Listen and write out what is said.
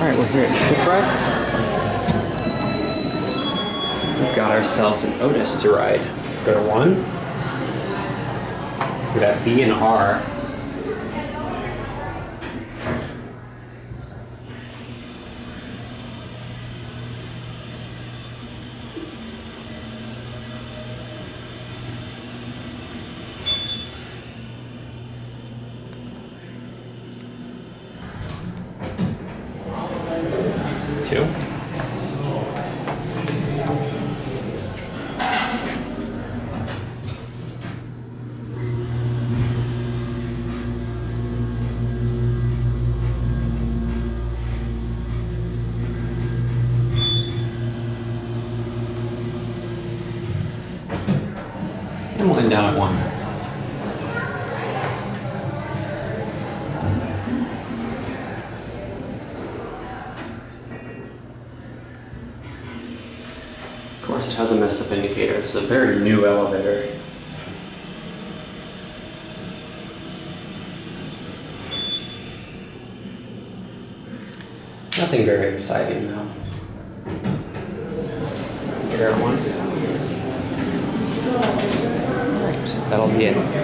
Alright, we're here at Shipwrecked. We've got ourselves an Otis to ride. Go to one. We got B and R. And we'll end down at one. Course, it has a mess up indicator. It's a very new elevator. Nothing very exciting though. Here at one. Alright, that'll be it.